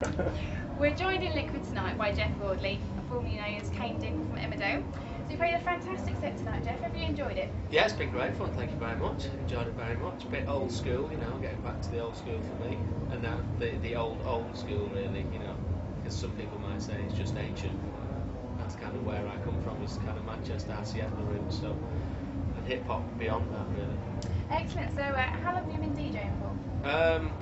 We're joined in Liquid tonight by Jeff Hordley, formerly known as Cain Dingle from Emmerdale. So you played a fantastic set tonight, Jeff. Have you enjoyed it? Yeah, it's been great fun. Thank you very much. Enjoyed it very much. A bit old school, you know, getting back to the old school for me, and now the the old old school really, you know, because some people might say it's just ancient. That's kind of where I come from. Is kind of Manchester Hacienda roots, so and hip hop beyond that really. Excellent. So uh, how long have you been DJing for? Um,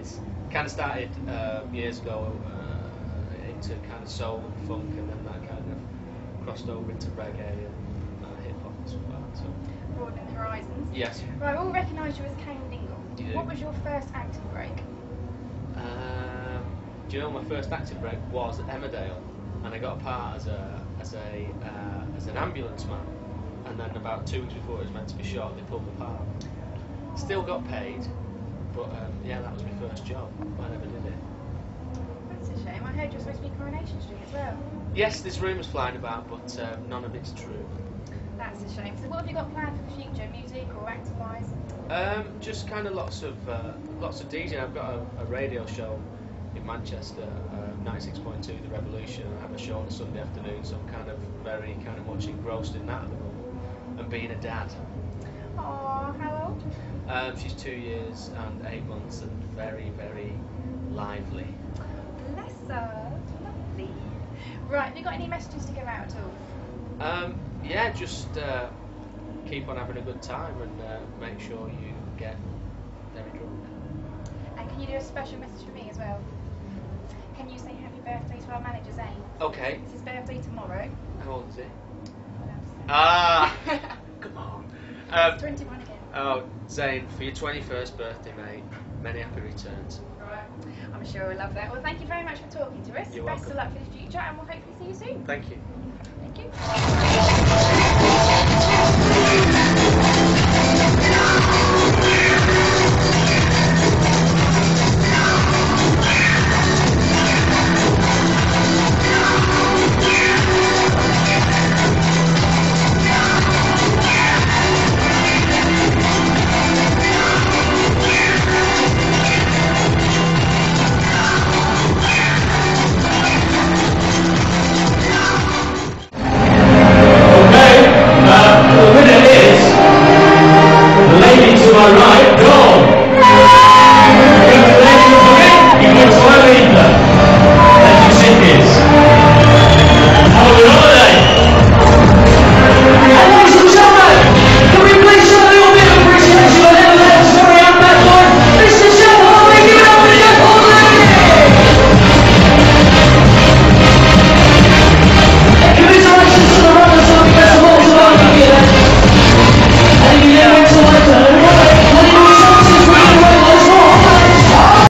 years. Kind of started uh, years ago uh, into kind of soul and funk, and then that kind of crossed over into reggae and uh, hip hop as well. So Broadening the horizons. yes. Right, we all recognise you as Cain Dingle. Do. What was your first acting break? Um, do you know my first acting break was at Emmerdale, and I got a part as a as a uh, as an ambulance man, and then about two weeks before it was meant to be shot, they pulled the part. Still got paid, but um, yeah, that was my first job. I never did it. That's a shame. I heard you're supposed to be Coronation Street as well. Yes, there's rumours flying about, but um, none of it's true. That's a shame. So what have you got planned for the future, music or acting wise? Um, just kind of lots of uh, lots of DJing. I've got a, a radio show in Manchester, uh, 96.2 The Revolution. I have a show on a Sunday afternoon, so I'm kind of very kind of much engrossed in that at the moment. And being a dad. Oh, how old? Um, she's two years and eight months, and very very lively. Bless her. Lovely. Right, have you got any messages to give out at all? Um, yeah, just uh, keep on having a good time and uh, make sure you get very drunk. And can you do a special message for me as well? Can you say happy birthday to our manager Zane? Okay, It's his birthday tomorrow. how old is he? Ah. Um, 21 again. oh, Zane, for your 21st birthday, mate, many happy returns. Right. I'm sure we'll love that. Well, thank you very much for talking to us. You're Best welcome. of luck for the future, and we'll hopefully see you soon. Thank you. Thank you.